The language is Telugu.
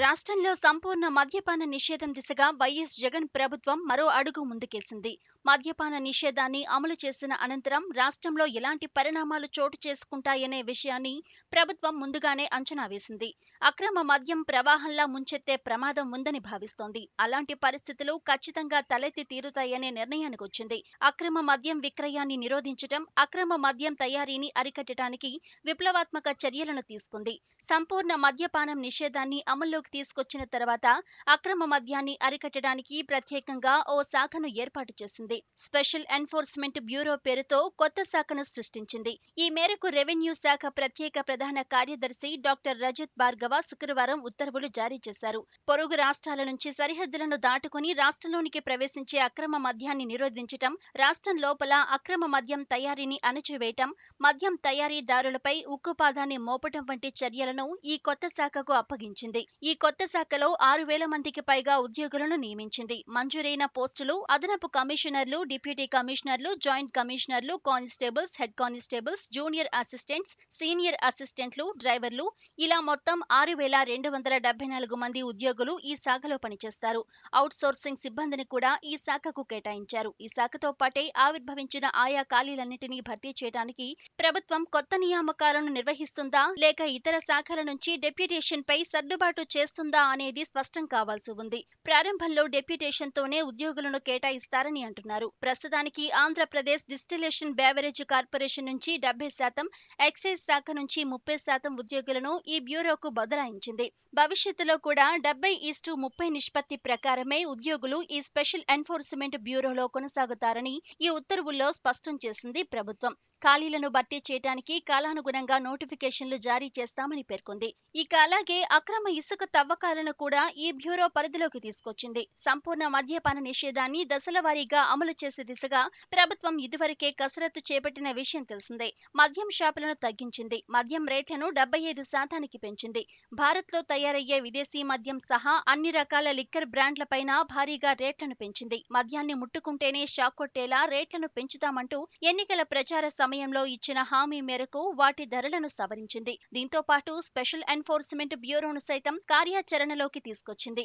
రాష్ట్రంలో సంపూర్ణ మద్యపాన నిషేధం దిశగా వైఎస్ జగన్ ప్రభుత్వం మరో అడుగు ముందుకేసింది. మద్యపాన నిషేధాన్ని అమలు చేసిన అనంతరం రాష్ట్రంలో ఎలాంటి పరిణామాలు చోటు చేసుకుంటాయనే విషయాన్ని ప్రభుత్వం ముందుగానే అంచనా వేసింది. అక్రమ మద్యం ప్రవాహంలా ముంచెత్తే ప్రమాదం ఉందని భావిస్తోంది. అలాంటి పరిస్థితులు ఖచ్చితంగా తలెత్తి తీరుతాయనే నిర్ణయానికి వచ్చింది. అక్రమ మద్యం విక్రయాన్ని నిరోధించడం అక్రమ మద్యం తయారీని అరికట్టడానికి విప్లవాత్మక చర్యలను తీసుకుంది. సంపూర్ణ మద్యపానం నిషేధాన్ని అమల్లోకి తీసుకొచ్చిన తర్వాత అక్రమ మద్యాన్ని అరికట్టడానికి ప్రత్యేకంగా ఓ శాఖను ఏర్పాటు చేసింది. స్పెషల్ ఎన్ఫోర్స్మెంట్ బ్యూరో పేరుతో కొత్త శాఖను సృష్టించింది. ఈ మేరకు రెవెన్యూ శాఖ ప్రత్యేక ప్రధాన కార్యదర్శి డాక్టర్ రజత్ భార్గవ శుక్రవారం ఉత్తర్వులు జారీ చేశారు. పొరుగు రాష్ట్రాల నుంచి సరిహద్దులను దాటుకుని రాష్ట్రంలోనికి ప్రవేశించే అక్రమ మద్యాన్ని నిరోధించటం రాష్ట్రం లోపల అక్రమ మద్యం తయారీని అణచివేయటం మద్యం తయారీదారులపై ఉక్కుపాదాన్ని మోపటం వంటి చర్యలను ఈ కొత్త శాఖకు అప్పగించింది. ఈ కొత్త శాఖలో ఆరు వేల మందికి పైగా ఉద్యోగులను నియమించింది. మంజూరైన పోస్టులు అదనపు కమిషనర్లు డిప్యూటీ కమిషనర్లు జాయింట్ కమిషనర్లు constables head constables junior assistants senior అసిస్టెంట్లు డ్రైవర్లు. ఇలా మొత్తం ఆరు వేల రెండు వందల డెబ్బై నాలుగు మంది ఉద్యోగులు ఈ శాఖలో పనిచేస్తారు. అవుట్ సోర్సింగ్ సిబ్బందిని కూడా ఈ శాఖకు కేటాయించారు. ఈ శాఖతో పాటే ఆవిర్భవించిన ఆయా ఖాళీలన్నింటినీ భర్తీ చేయడానికి ప్రభుత్వం కొత్త నియామకాలను నిర్వహిస్తుందా లేక ఇతర శాఖల నుంచి డెప్యుటేషన్ పై సర్దుబాటు చేస్తుందా అనేది స్పష్టం కావాల్సి ఉంది. ప్రారంభంలో డెప్యుటేషన్ తోనే ఉద్యోగులను కేటాయిస్తారని అంటున్నారు. ప్రస్తుతానికి ఆంధ్రప్రదేశ్ డిస్టిలేషన్ బేవరేజ్ కార్పొరేషన్ నుంచి డెబ్బై శాతం ఎక్సైజ్ శాఖ నుంచి ముప్పై శాతం ఉద్యోగులను ఈ బ్యూరోకు బదలాయించింది. భవిష్యత్తులో కూడా డెబ్బై ఈస్టు ముప్పై నిష్పత్తి ప్రకారమే ఉద్యోగులు ఈ స్పెషల్ ఎన్ఫోర్స్మెంట్ బ్యూరోలో కొనసాగుతారని ఈ ఉత్తర్వుల్లో స్పష్టం చేసింది ప్రభుత్వం. ఖాళీలను భర్తీ చేయడానికి కాలానుగుణంగా నోటిఫికేషన్లు జారీ చేస్తామని పేర్కొంది. ఇక అలాగే అక్రమ ఇసుక తవ్వకాలను కూడా ఈ బ్యూరో పరిధిలోకి తీసుకొచ్చింది. సంపూర్ణ మద్యపాన నిషేధాన్ని దశల వారీగా అమలు చేసే దిశగా ప్రభుత్వం ఇదివరకే కసరత్తు చేపట్టిన విషయం తెలిసిందే. మద్యం షాపులను తగ్గించింది. మద్యం రేట్లను డెబ్బై ఐదు శాతానికి పెంచింది. భారత్లో తయారయ్యే విదేశీ మద్యం సహా అన్ని రకాల లిక్కర్ బ్రాండ్లపైన భారీగా రేట్లను పెంచింది. మద్యాన్ని ముట్టుకుంటేనే షాక్ కొట్టేలా రేట్లను పెంచుతామంటూ ఎన్నికల ప్రచార సమయంలో ఇచ్చిన హామీ మేరకు వాటి ధరలను సవరించింది. దీంతో పాటు స్పెషల్ ఎన్ఫోర్స్మెంట్ బ్యూరోను సైతం కార్యాచరణలోకి తీసుకొచ్చింది.